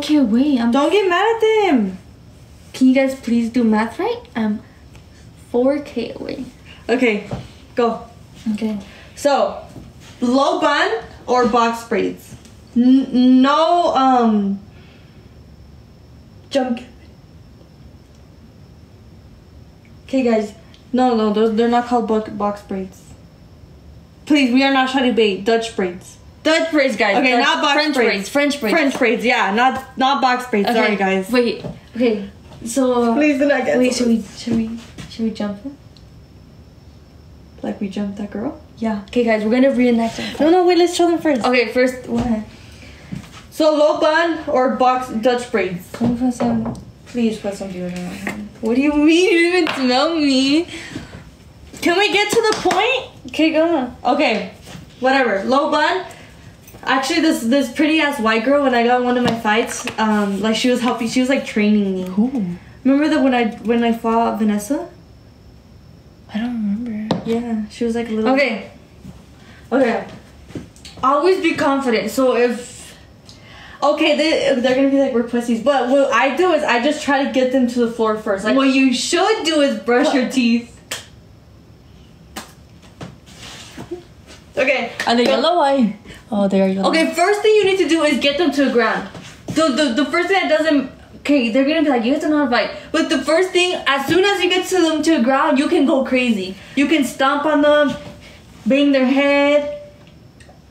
1k away. I'm. Don't get mad at them. Can you guys please do math right? I'm 4k away. Okay, go. Okay. So, low bun or box braids? N- no, um, jump. Okay, guys. No, no, those they're not called box braids. Please, we are not trying to bait Dutch braids. Dutch braids, guys. Okay, Dutch- not box French braids. French braids. French braids, yeah, not not box braids. Okay, Sorry, guys. Wait. Okay. So. Please do not get Wait. Should we? Should we? Should we jump it? like we jumped that girl. Yeah. Okay, guys. We're gonna reenact it. No, no, wait. Let's show them first. Okay. First, one. So low bun or box Dutch braids? Come put some. Please put some deodorant on. What do you mean? You didn't even smell me. Can we get to the point? Okay, go on. Okay, whatever. Low bun. Actually, this this pretty ass white girl when I got one of my fights, um, like she was helping. She was like training me. Who? Remember that when I when I fought Vanessa? I don't remember. Yeah, she was like a little. Okay. Okay. Always be confident. So if Okay, they they're gonna be like we're pussies, but what I do is I just try to get them to the floor first. Like what you should do is brush your teeth. Okay, Are they Go- yellow? Why? Oh, they are yellow. Okay, first thing you need to do is get them to the ground. The, the, the first thing that doesn't. Okay, they're gonna be like, you have to know how to fight. But the first thing, as soon as you get to them to the ground, you can go crazy. You can stomp on them, bang their head.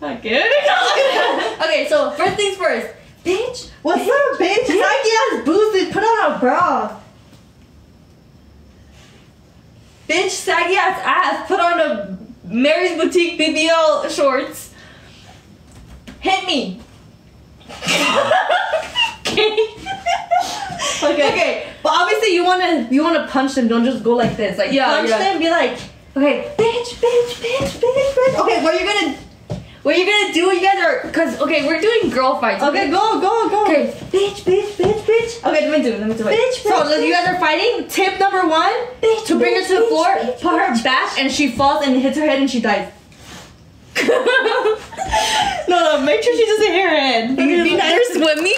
Okay. okay, so first things first. Bitch, What's up, bitch? Nike has boosted. Put on a bra. bitch, saggy ass ass, put on a Mary's Boutique BBL shorts. Hit me. okay. okay. Okay. But obviously you wanna you wanna punch them, don't just go like this. Like Yeah, punch yeah. them, be like, okay, bitch, bitch, bitch, bitch, bitch. Okay, what are you're gonna what you're gonna do, you guys are Cause okay, we're doing girl fights. Okay, go, go, go. Okay. Bitch, bitch, bitch, bitch. Okay, let me do it. Let me do it. Bitch, so bitch, you guys are fighting. Tip number one: Bitch, to bring her to the bitch, floor, bitch, put her back, and she falls and hits her head and she dies. no, no, make sure she doesn't hit her head. Okay, Be nice. You're swimming.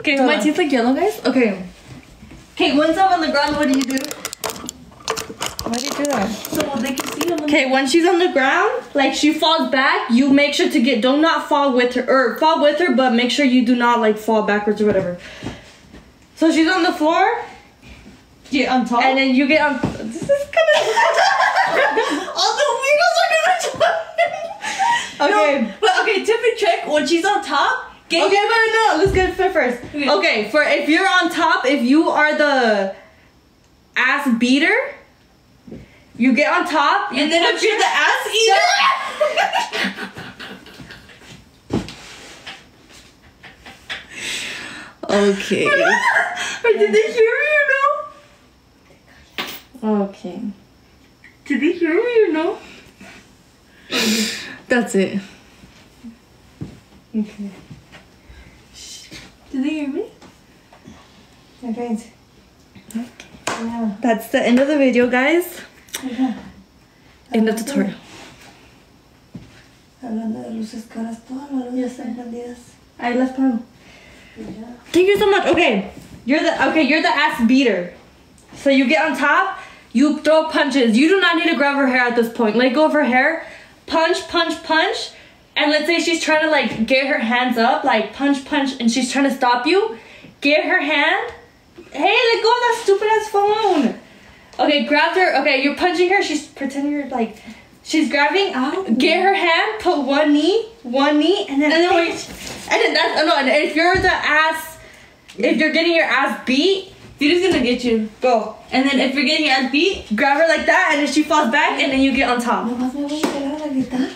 Okay, Go my teeth look yellow, guys. Okay. Okay, once I'm on the ground, what do you do? Why do you do that? So they can see them. Okay, when she's on the ground, like she falls back, you make sure to get don't not fall with her or fall with her, but make sure you do not like fall backwards or whatever. So she's on the floor, Get on top. and then you get on. This is kind of. all the wheels are gonna Okay. No, but okay, tip and trick. When she's on top, get Okay, but no, let's get it first. Okay. Okay, for if you're on top, if you are the ass beater, you get on top, and then if you're the ass eater. Okay. or did they hear me or no? Okay. Did they hear me or no? That's it. Okay. Did they hear me? My brains. Yeah. That's the end of the video, guys. End of tutorial. Hablando de luces caras, todas las Ya luces están prendidas. Alright, let's pago. Thank you so much. Okay, you're the okay. You're the ass beater. So you get on top. You throw punches. You do not need to grab her hair at this point. Let go of her hair. Punch, punch, punch. And let's say she's trying to like get her hands up, like punch, punch, and she's trying to stop you. Get her hand. Hey, let go of that stupid ass phone. Okay, grab her. Okay, you're punching her. She's pretending you're like. She's grabbing. Oh. Get her hand. Put one knee, one knee, and then And then wait. And then that's oh no. And if you're the ass, if you're getting your ass beat, Vito's gonna get you. go. And then if you're getting your ass beat, grab her like that, and then she falls back, and then you get on top. Nomás me voy a pegar a gritar.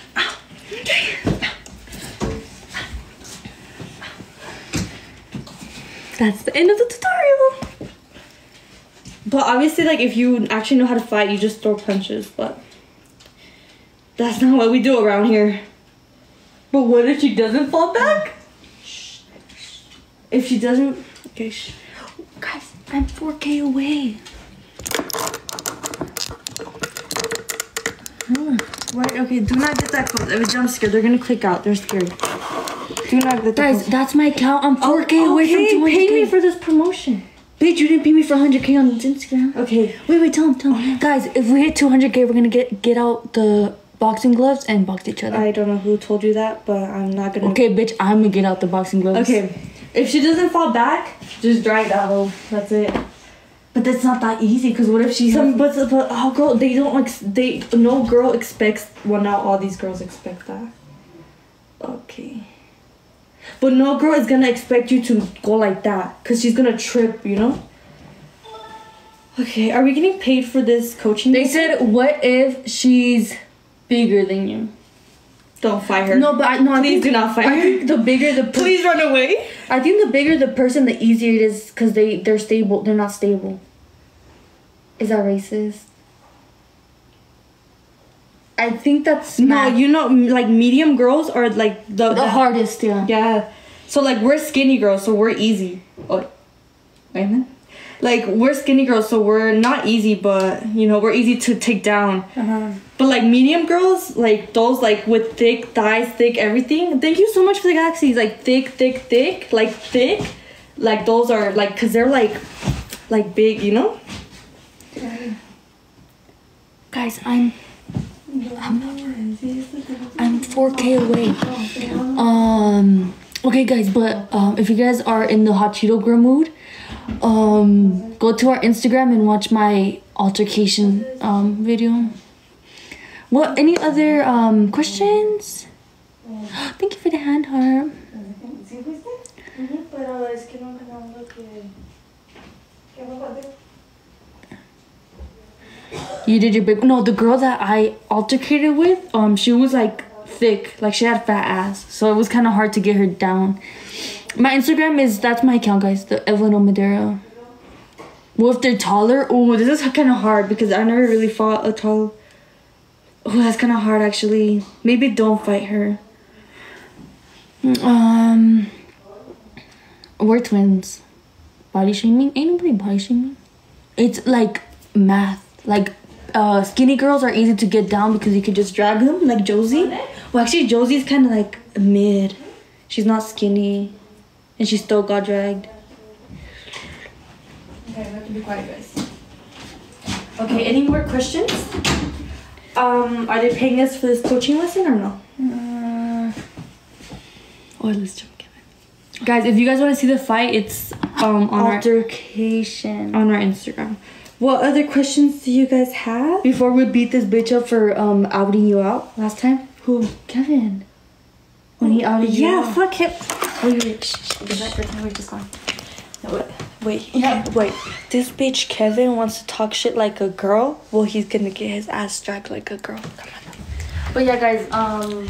That's the end of the tutorial. But obviously, like if you actually know how to fight, you just throw punches. But that's not what we do around here. But what if she doesn't fall back? If she doesn't, okay. Guys, I'm 4K away. Hmm. Right, okay, do not get that close. If it jump scare, they're gonna click out. They're scared. Do not get the Guys, that's my account. I'm 4K away from okay, 200K. pay me for this promotion. Bitch, you didn't pay me for 100K on Instagram. Okay. Wait, wait, tell him, tell him. Oh. Guys, if we hit 200K, we're gonna get get out the boxing gloves and box each other. I don't know who told you that, but I'm not gonna. okay, bitch, I'm gonna get out the boxing gloves. Okay. If she doesn't fall back, just drag that hoe. That's it. But that's not that easy, because what if she Some, but, but oh, girl, they don't like they no girl expects. Well, now all these girls expect that. Okay. But no girl is gonna expect you to go like that, cause she's gonna trip, you know. Okay, are we getting paid for this coaching? They said, what if she's bigger than you? don't fight her. No, but I, no, I think, do not fight I her. think the bigger the per- Please run away. I think the bigger the person, the easier it is, because they they're stable. They're not stable. Is that racist? I think that's No, you know, like medium girls are like the, the the- hardest. Yeah. Yeah. So like we're skinny girls, so we're easy. Oh, wait a minute. Like we're skinny girls, so we're not easy, but you know we're easy to take down. Uh-huh. But like medium girls, like those like with thick thighs, thick everything. Thank you so much for the galaxies. Like thick, thick, thick, like thick. Like those are like, cause they're like, like big, you know. Guys, I'm I'm I'm 4K away. Um. Okay, guys, but um, if you guys are in the hot Cheeto girl mood, um, go to our Instagram and watch my altercation um video. What? Any other um questions? Thank you for the hand heart. You did your big no. The girl that I altercated with, um, she was like thick, like she had fat ass, so it was kind of hard to get her down. My Instagram is that's my account, guys. The Evelyn O'Madera. Well, if they're taller, oh, this is kind of hard because I never really fought a tall. Oh, that's kind of hard actually. Maybe don't fight her. Um, we're twins. Body shaming? Ain't nobody body shaming. It's like math. Like, uh, skinny girls are easy to get down because you can just drag them, like Josie. Well, actually, Josie's kind of like mid. She's not skinny, and she still got dragged. Okay, we have to be quiet, guys. Okay, any more questions? Um, are they paying us for this coaching lesson or no? Uh, oh, let's jump, Kevin. Guys, if you guys want to see the fight, it's um on our Altercation on our Instagram. What other questions do you guys have? before we beat this bitch up for um outing you out last time. Who? Kevin. When he outed you Yeah, out. fuck him. Wait, wait, shh, shh. Is that person we're just gone? Wait, yeah, wait. This bitch Kevin wants to talk shit like a girl. Well, he's gonna get his ass dragged like a girl. Come on. But yeah, guys, um,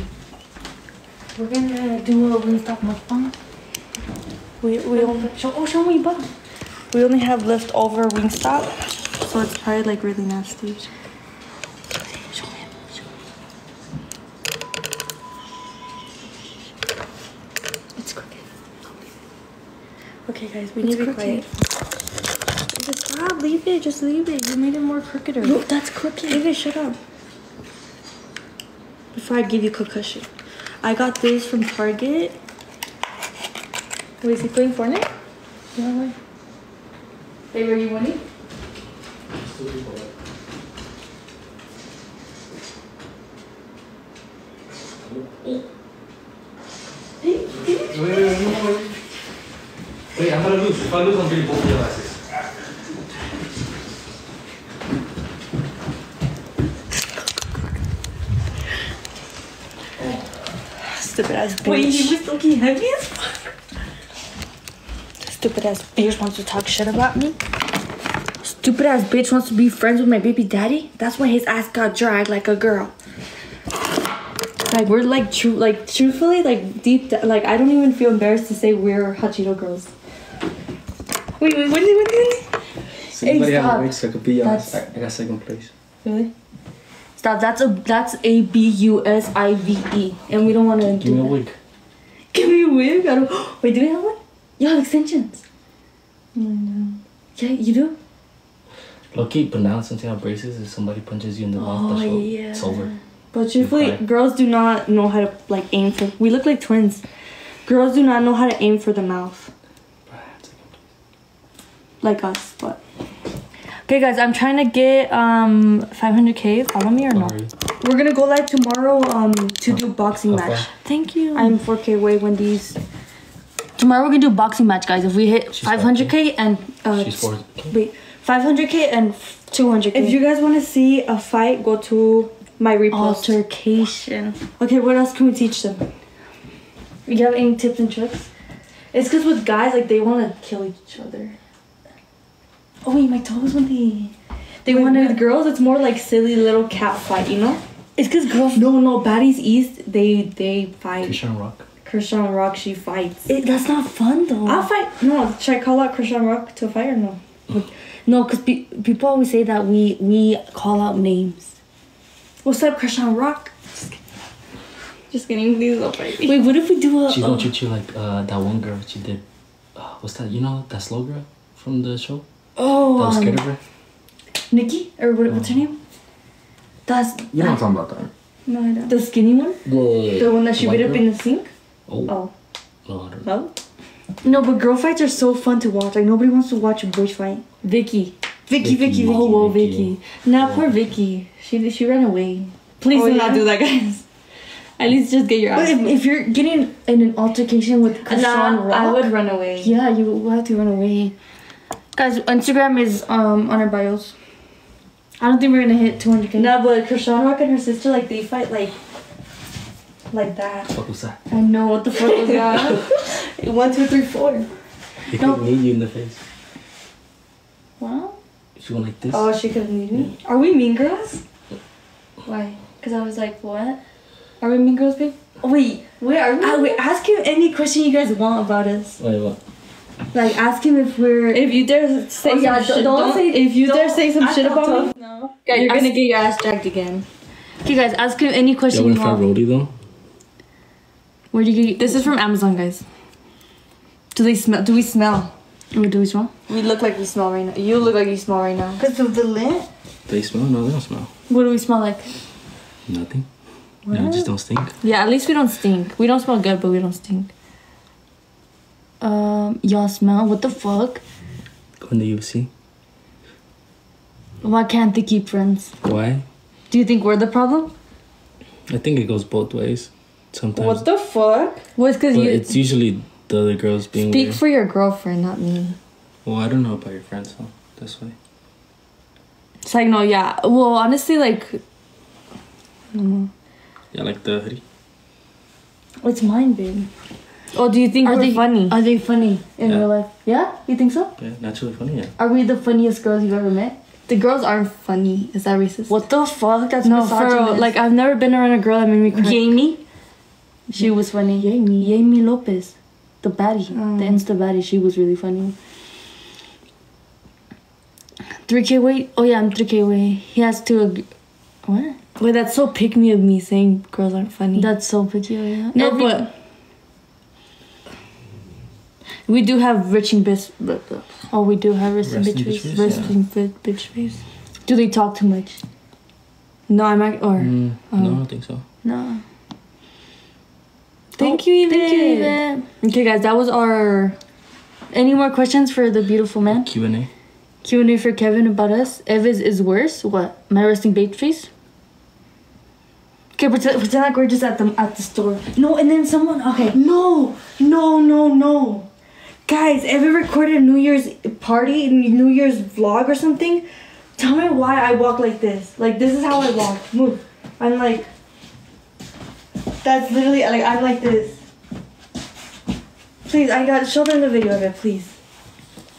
we're gonna do a Wingstop mukbang. We we only Show, oh, show me, bug. we only have leftover Wingstop, so it's probably like really nasty. Show him. Show It's crooked. Okay, guys, we need to be crooked. quiet. Just stop. Leave it. Just leave it. You made it more crookeder. No, that's crooked. Leave it. Shut up. Before I give you concussion, I got this from Target. Wait, is he playing Fortnite? Yeah, wait. Babe, are you winning? Wait, wait, wait, no, wait. Wait, I'm gonna lose. If I lose, I'm getting both of. Stupid ass bitch. Wait, he was looking heavy as fuck. Stupid ass bitch wants to talk shit about me. Stupid ass bitch wants to be friends with my baby daddy. That's why his ass got dragged like a girl. Like we're like true, like truthfully, like deep, like I don't even feel embarrassed to say we're hot Cheeto girls. Wait, wait, when did, when did, So anybody have stop. a race? I could be uh, honest. I, That's- I got second place. really? Stop. That's a that's a B U S I V E, and we don't want to Give me a wig. Give me a wig. I don't. Wait, do we have one? You have extensions. Yeah, you do. Lucky, but now since you have braces, if somebody punches you in the mouth, Oh, that's all. yeah. It's over. But truthfully, girls do not know how to like aim for. We look like twins. Girls do not know how to aim for the mouth. Like us, but Okay, guys, I'm trying to get um 500k. Follow me or no? We're gonna go live tomorrow um to do boxing How match. Thank you. I'm 4K away when these Tomorrow we're gonna do a boxing match, guys. If we hit She's 500k and uh, She's four. wait 500k and 200k. If you guys want to see a fight, go to my repost. altercation. Okay, what else can we teach them? You have any tips and tricks? It's because with guys, like they want to kill each other. Oh wait, my toes when they they want with with girls. It's more like silly little cat fight, you know? It's because girls. No, no, baddies east they they fight. Christian Rock. Christian Rock, she fights. It, that's not fun though. I'll fight. No, should I call out Christian Rock to a fight or no? No, because pe- people always say that we we call out names. What's up, Crush on Rock? Just kidding. Just kidding. Please don't fight me. Wait, what if we do a? She a- don't treat you like uh, that one girl. She did. Uh, what's that? You know that slow girl from the show. oh, That was um, scared of her. Nikki or what, what's her name? that's You know what I'm talking about, that. No, I don't. The skinny one. The The one that she beat up in the sink. Oh. Oh. No, I don't know. No. No, but girl fights are so fun to watch. Like nobody wants to watch a boy fight. Vicky. Vicky, Vicky, Vicky, Vicky. oh well, Vicky. Vicky. Nah, poor Vicky. She she ran away. Please Oh, do yeah? not do that, guys. At least just get your But ass. if, if you're getting in an altercation with Krishan Nah, Rock, I would run away. Yeah, you will have to run away. Guys, Instagram is um on our bios. I don't think we're gonna hit 200k. No, but Krishan Rock and her sister like they fight like like that. What was that? I know what the fuck was that. One, two, three, four. They No. could need you in the face. wow. If you went like this. Oh, she could need me. Are we mean girls? Why? Because I was like, what? Are we mean girls, babe? Oh, wait, wait, are we? Ah, wait, ask him any question you guys want about us. Wait, what? Like, ask him if we're. If you dare say Oh, yeah, some shit, don't don't, say- if you dare don't- say some I shit don't about me, talk- no. Guys, You're ask- gonna get your ass dragged again. Okay, guys, ask him any question Y'all you want to fight want. Rody though? Where do you get This is from Amazon, guys. Do they smell? Do we smell? What do we smell? We look like we smell right now. You look like you smell right now. Because of the lint. They smell? No, they don't smell. What do we smell like? Nothing. No, just don't stink. Yeah, at least we don't stink. We don't smell good, but we don't stink. Um, y'all smell? What the fuck? Go in the UFC. Why can't they keep friends? Why? Do you think we're the problem? I think it goes both ways. Sometimes. What the fuck? Well, it's because you it's usually the other girls being speak weird. for your girlfriend, not me. Well, I don't know about your friends, so This way. It's like, no, yeah. Well, honestly, like, I. Yeah, like the hoodie. It's mine, babe. Oh, do you think Are we're they funny? Are they funny in Yeah. real life? Yeah, you think so? Yeah, naturally funny. Yeah. Are we the funniest girls you've ever met? The girls aren't funny. Is that racist? What the fuck? That's No, for real. Like I've never been around a girl that made me cry. Jamie, She was funny. Jamie, Jamie Lopez, the baddie, Oh. the Insta baddie. She was really funny. 3K weight? Oh yeah, I'm 3K weight. He has to. Ag- what? Wait, that's so pick me of me saying girls aren't funny. That's so picky. Yeah. no, Every- but we do have rich and bitch. oh, we do have resting Resting bitch bitch face. face? Resting bitch, bitch face. Do they talk too much? No, I'm act- or Mm, Oh. No, I don't think so. No. Thank Oh, you, Yvette. Thank you, Yvette. Okay, guys, that was our. Any more questions for the beautiful man? Q and A. Q and A for Kevin about us. Evis is worse. What? My resting bitch face. Okay, pretend, pretend like we're just at the at the store. No, and then someone. Okay. No, no, no, no. Guys, ever recorded a New Year's party, in New Year's vlog or something? Tell me why I walk like this. Like, this is how I walk. Move. I'm like. That's literally, like, I'm like this. Please, I got, show them the video of it, please.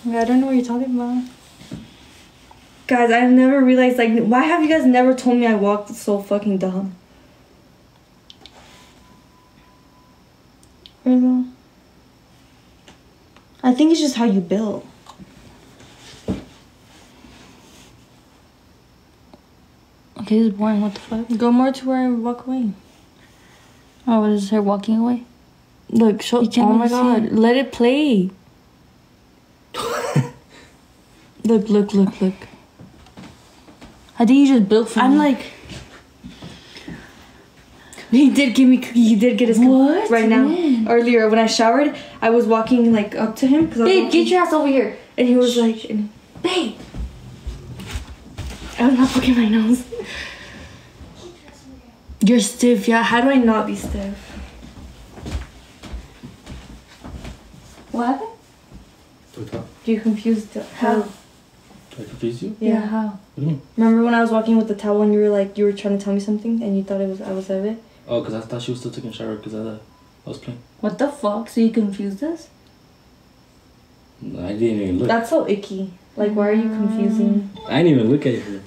I don't know what you're talking about. Guys, I've never realized, like, why have you guys never told me I walked so fucking dumb? I think it's just how you build. Okay, this is boring. What the fuck? Go more to where I walk away. Oh, is her walking away? Look, show. Oh my god, it. let it play. look, look, look, look. I think you just built for I'm me. like, He did give me. He did get his. What? Right now, When? earlier when I showered, I was walking like up to him because Babe, get your ass over here. and he was like, and Babe. I was not poking my nose. You're stiff, yeah. How do I not be stiff? What happened? Do it up. You confused the- how? Do I confuse you? Yeah. how? What do you mean? Remember when I was walking with the towel and you were like, you were trying to tell me something and you thought it was I was of it? Oh, because I thought she was still taking a shower because I, uh, I was playing. What the fuck? So you confused us? I didn't even look. That's so icky. Like, why are you confusing? I didn't even look at her.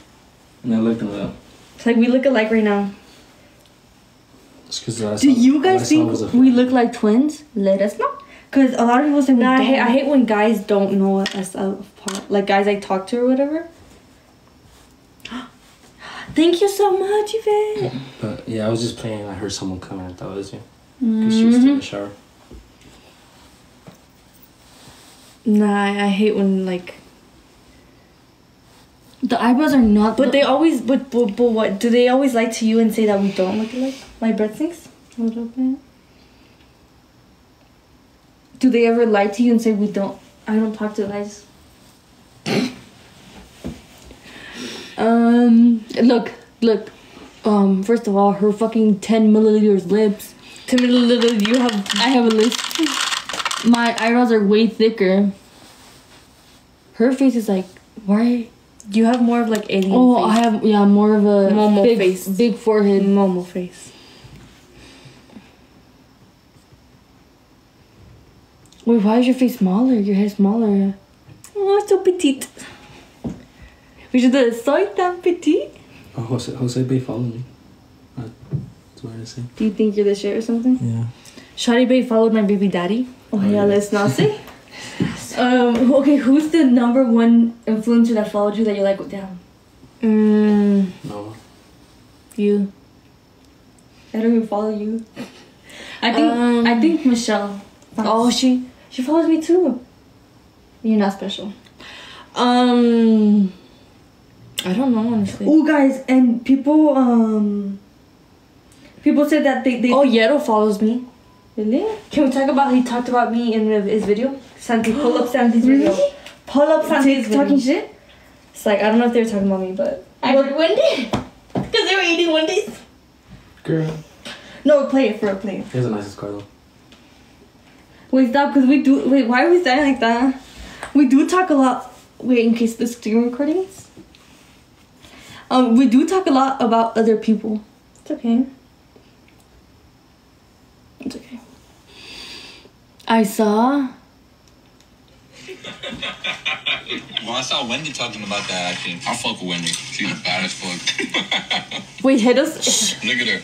And I looked and went, It's like we look alike right now. It's because Do you guys think we look like twins? Let us know. Cause a lot of people say we nah, I hate, I hate when guys don't know us apart. Like guys I talk to or whatever. Thank you so much, Yvette. But yeah, I was just playing. I heard someone coming. I thought it was you. Because she was mm-hmm. still in the shower. Nah, I, I hate when like. The eyebrows are not. But they always, but, but but what? Do they always lie to you and say that we don't look alike? My breath stinks. A little bit. Do they ever lie to you and say we don't? I don't talk to guys. um, look, look. Um, first of all, her fucking ten milliliters lips. To me, little you have. I have a list. My eyebrows are way thicker. Her face is like, why? You have more of like alien Oh, face. I have yeah more of a Momo big face. big forehead. Momo face. Wait, why is your face smaller? Your head smaller. Oh, so petite. We should do soy tan petite. Oh, Jose, Jose Bay followed me. Uh, That's what I say. Do you think you're the shit or something? Yeah. Shawty Bae followed my baby daddy. Oh, yeah, yeah. let's not say. Um, okay, who's the number one influencer that followed you that you're like, damn? Mm, No. you. I don't even follow you. I think Um, I think Michelle. Oh, she. She follows me too. You're not special. Um. I don't know honestly. Oh, guys, and people um. People said that they they. Oh, Yero follows me. Really? Can we talk about he talked about me in his video? Santi, pull up Santi's video. Pull up Santi's video. talking shit. It's like I don't know if they were talking about me, but I heard Wendy. Because they were eating Wendy's. Girl. no, play it for a play it. He has a nicest car though. Wait, stop, because we do. Wait, why are we standing like that? We do talk a lot. Wait, in case the screen recordings. Um, we do talk a lot about other people. It's okay. It's okay. I saw. Well, I saw Wendy talking about that. I think I fuck with Wendy. She's bad as fuck. Wait, hit us. Look at her,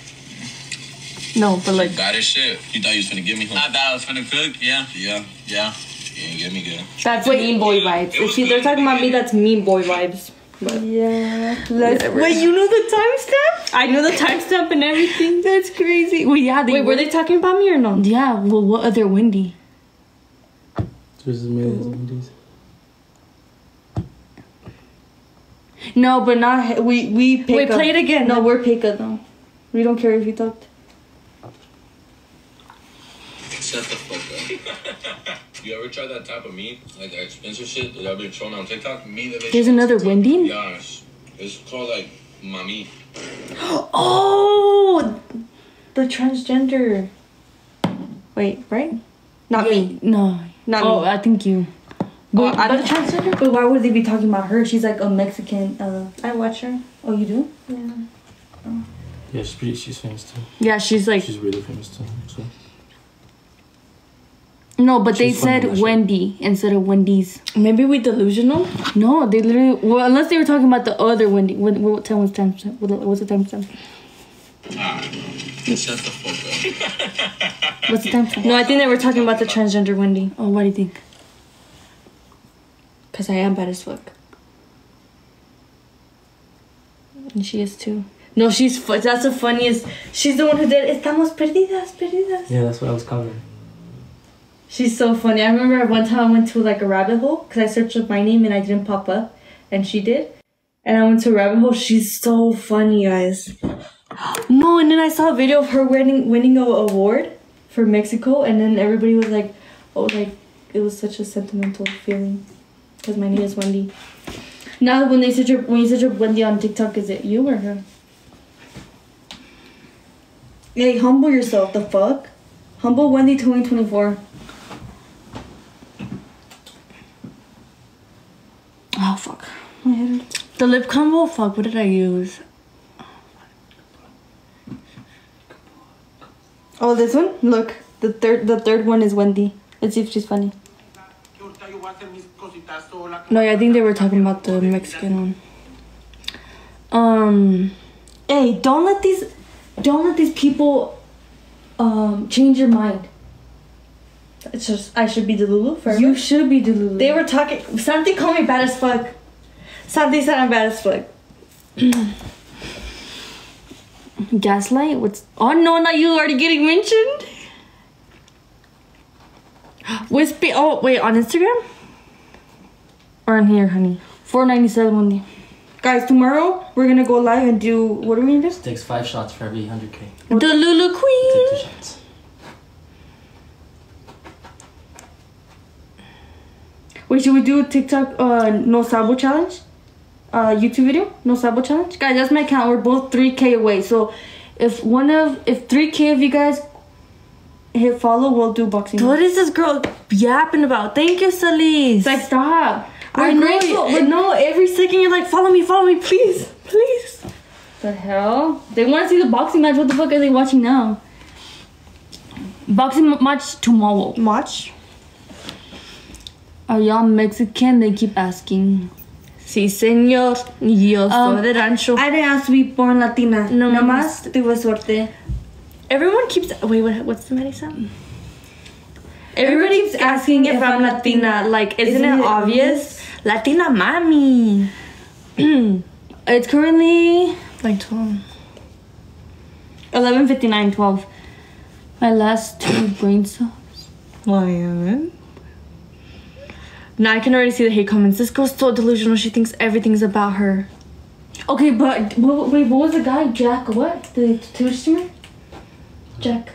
No, but like. bad as shit. You thought you was finna give me? I thought I was finna cook. Yeah, yeah, yeah. You ain't get me good. That's mean boy vibes. It was they're talking about me. That's mean boy vibes. Yeah. Let's, wait, you know the timestamp? I know the timestamp and everything. That's crazy. Wait, yeah. They Wait, were they talking about me or no? Yeah. Well, what other Wendy? There's millions of Wendy's. No, but not we. We pick Wait, play it again. No, we're Pika though. We don't care if you talked. Shut the fuck up. you ever tried that type of meat, like that expensive shit that I've been showing on TikTok? Meat that they There's another TikTok? Wendy? Yeah, it's, it's called like mami. Oh, the transgender. Wait, right? Not me. No. Not oh, me. I think you. Wait, But- I but don't transgender. But why would they be talking about her? She's like a Mexican. Uh, I watch her. Oh, you do? Yeah. Yeah, she's pretty. She's famous too. Yeah, she's like. She's really famous too. So. No, but they She's funny, said. Wendy instead of Wendy's. Maybe we delusional. No, they literally. Well, unless they were talking about the other Wendy. What, what time was time? What, what's the time stamp? Shut the fuck up. What's the time stamp? No, I think they were talking about the transgender Wendy. Oh, what do you think? Cause I am bad as fuck. And she is too. No, she's fu- that's the funniest. She's the one who did Estamos perdidas, perdidas. Yeah, that's what I was covering. She's so funny. I remember one time I went to like a rabbit hole because I searched up my name and I didn't pop up, and she did. And I went to a rabbit hole. She's so funny, guys. No, and then I saw a video of her winning winning a award for Mexico, and then everybody was like, "Oh, like it was such a sentimental feeling," because my name is Wendy. Now, when they search up, when you search up Wendy on TikTok, is it you or her? Hey, humble yourself. The fuck, humble Wendy twenty twenty four. Oh fuck. My head. The lip combo. Fuck. What did I use? Oh, this one. Look, the third the third one is Wendy. Let's see if she's funny. No, yeah, I think they were talking about the Mexican one. Um. Hey, don't let these don't let these people um change your mind. It's just I should be Delulu forever. You should be Delulu. They were talking. Santi called me bad as fuck. Santi said I'm bad as fuck. Gaslight? What's. Oh no, now you already getting mentioned? Wispy. Oh, wait, on Instagram? Or on here, honey? 497 Wendy. Guys, tomorrow we're gonna go live and do what are we gonna do? Takes five shots for every 100k. Delulu Take two Queen. shots. Wait, should we do a TikTok uh no sabo challenge? Uh YouTube video? No sabo challenge? Guys, that's my account. We're both 3k away. So if one of if 3k of you guys hit follow, we'll do boxing. What is this girl yapping about? Thank you, Celise. It's like stop. I We're know, grateful, but no, every second you're like, follow me, follow me, please, please. The hell? They want to see the boxing match. What the fuck are they watching now? Boxing match tomorrow. Watch. Are y'all Mexican? They keep asking. Sí, señor. Yo soy Um, de rancho. I didn't ask to be born Latina. No, No más tuve suerte. Everyone keeps. Wait, what, what's the medicine? Everybody keeps asking if I'm Latina. Like, isn't, Isn't it, it obvious? Latina mami. It's currently like 12. 11:59, 12. My last two brain cells. Why, man? Now I can already see the hate comments. This girl's so delusional. She thinks everything's about her. Okay, but wait, what was the guy? Jack what? The Twitch streamer? Jack.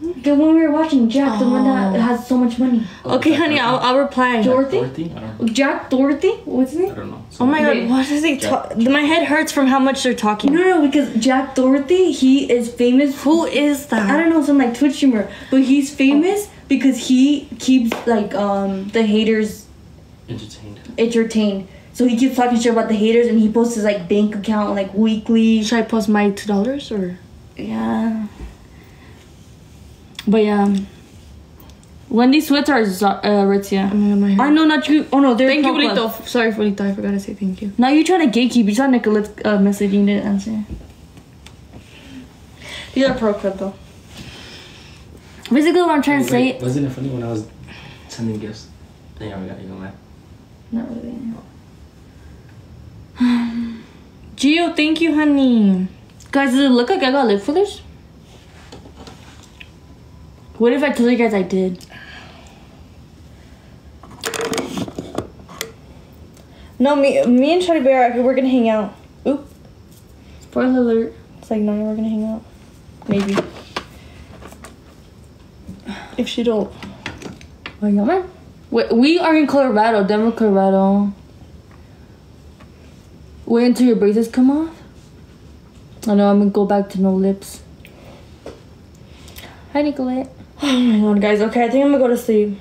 The one we were watching, Jack, the one that Oh. has so much money. Oh, okay, honey, I'll, I'll reply. Doherty? Doherty? I don't know. Jack Doherty? What's his name? I don't know. Oh my god, Okay. what is he talking? My head hurts from how much they're talking. No, no, because Jack Doherty, he is famous. Who is that? I don't know, some like Twitch streamer, but he's famous because he keeps like um the haters Entertained. entertained. So he keeps talking shit about the haters, and he posts his like bank account like weekly. Should I post my two dollars or? Yeah. But yeah. um, Wendy Switz or Z- uh, Ritzia? Oh my god, my hair. I know not you. Oh no, they're Thank you, Papa. Bolito. Sorry, Bolito. I forgot to say thank you. Now you're trying to gatekeep. You saw Nicolette's uh, message. You didn't answer. These are pro clip though. Basically, what I'm trying to say. Wasn't it funny when I was sending gifts? Dang, I got you mad. Not really. Gio, thank you, honey. Guys, does it look like I got lip fillers? What if I told you guys I did? No, me, me and Shawty Bae, we're gonna hang out. Oop. Spoiler alert. It's like nine. We're gonna hang out. Maybe. If she don't. Yeah, man. We, we are in Colorado, Denver, Colorado. Wait until your braces come off. I know I'm gonna go back to no lips. Hi, Nicolette. Oh my god, guys. Okay, I think I'm gonna go to sleep.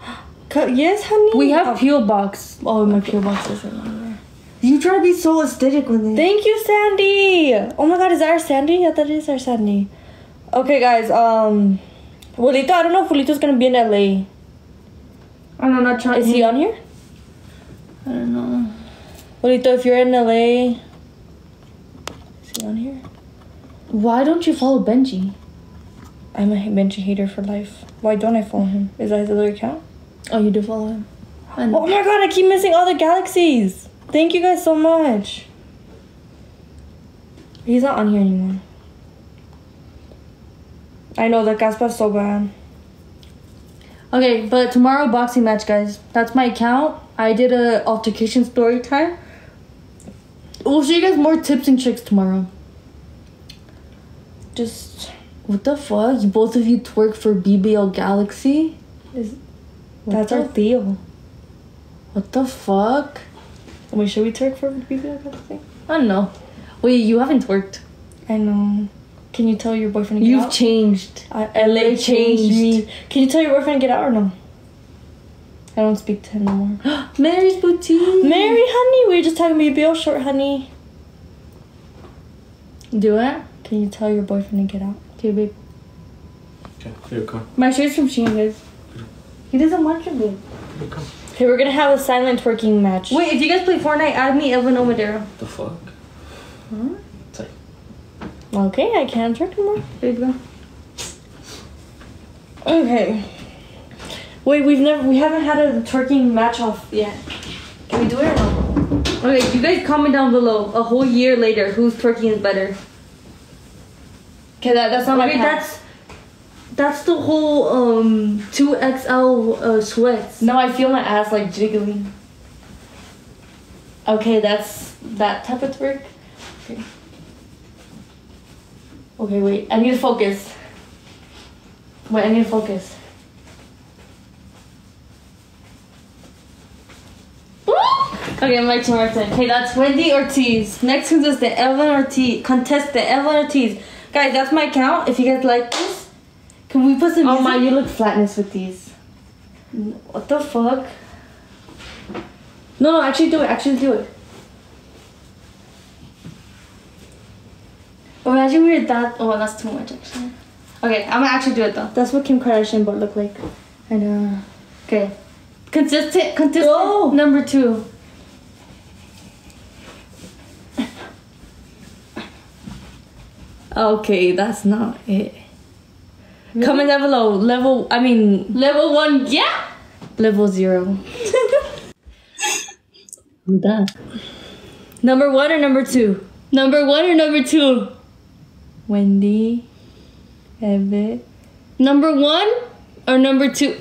Yes, honey. We have Oh, peel box. Oh, my peel box isn't on there. You try to be so aesthetic with it. Thank you, Sandy. Oh my god, is that our Sandy? Yeah, that is our Sandy. Okay, guys. Um, Julito, I don't know if Julito's gonna be in LA. I know, not trying. Is he on here? I don't know. Julito, if you're in LA, is he on here? Why don't you follow Benji? I'm a Benji hater for life. Why don't I follow him? Is that his other account? Oh, you do follow him. Oh my god, I keep missing all the galaxies. Thank you guys so much. He's not on here anymore. I know the Gaspar's so bad. Okay, but tomorrow boxing match, guys. That's my account. I did a altercation story time. We'll show you guys more tips and tricks tomorrow. Just What the fuck? You both of you twerk for BBL Galaxy? is that's the, our deal. What the fuck? Wait, should we twerk for BBL Galaxy? I don't know. Wait, you haven't twerked. I know. Can you tell your boyfriend to get You've out? changed. I, LA LA changed changed. me. Can you tell your boyfriend to get out or no? I don't speak to him no more. Mary's boutique. Mary, honey, we were just talking about BBL short, honey. Do it. Can you tell your boyfriend to get out? Okay, babe. Okay, here, come. My shirt's from Shein, guys. He doesn't want you, babe. Here, come. Okay, we're gonna have a silent twerking match. Wait, if you guys play Fortnite, add me Evan Omadero. The fuck? It's like, Okay, I can't twerk anymore. There you go. Okay. Wait, we've never, we haven't had a twerking match off yet. Can we do it or no? Okay, you guys comment down below. A whole year later, whose twerking is better? Okay, that, that's not my Okay, that's that's the whole um two XL uh, sweats. No, I feel my ass like jiggling. Okay, that's that type of twerk. Okay. Okay, wait. I need to focus. Wait, I need to focus. Okay, my turn, my turn. Okay, that's Wendy Ortiz. Next contestant, Evan Ortiz. Contestant, Evan Ortiz. Guys, that's my count. If you guys like this, can we put some Oh my, you look flatness with these. What the fuck? No, no, actually do it. Actually do it. Imagine we were that. Oh, that's too much, actually. Okay, I'm gonna actually do it though. That's what Kim Kardashian butt look like. I know. Okay. Consistent, contestant Go. number two. Okay, that's not it. Comment down below. Level, I mean, Level one, yeah. level zero. Who's that? Number one or number two? Number one or number two? Wendy, Evan. Number one or number two?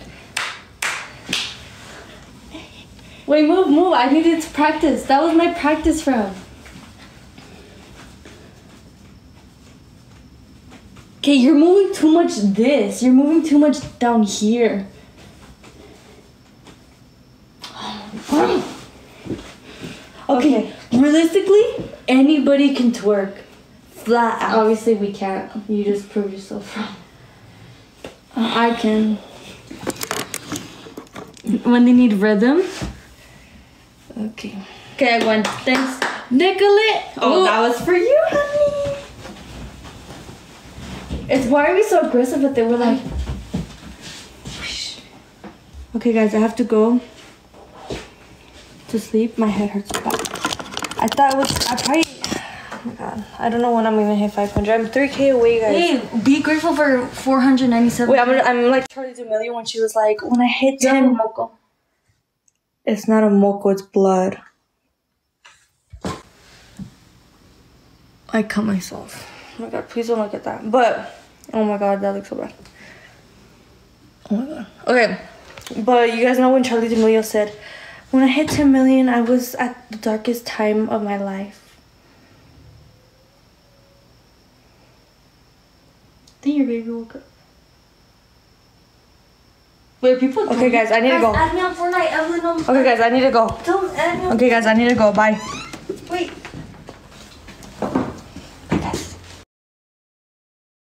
Wait, move, move. I needed to practice. That was my practice round. Okay, you're moving too much this. You're moving too much down here. Okay, realistically, anybody can twerk. Flat out. Obviously, we can't. You just prove yourself wrong. I can. When they need rhythm. Okay. Okay, I went. Thanks. Nicolette. Oh, oh, that was for you, honey. It's why are we so aggressive that they were like. Okay, guys, I have to go to sleep. My head hurts bad. I thought it was. I probably. God. I don't know when I'm gonna hit 500. I'm 3k away, guys. Hey, be grateful for 497. Wait, I'm, gonna, I'm like Charli D'Amelio when she was like, when I hit 10. It's not a moco, it's blood. I cut myself. Oh my god, please don't look at that. But, oh my god, that looks so bad. Oh my god. Okay, but you guys know when Charli D'Amelio said, when I hit 10 million, I was at the darkest time of my life. I think your baby woke up. Wait, people. Okay, guys, I need to go. Add me on Fortnite. Evelyn on. Okay, guys, I need to go. Them add me on Okay, guys, I need to go. Bye.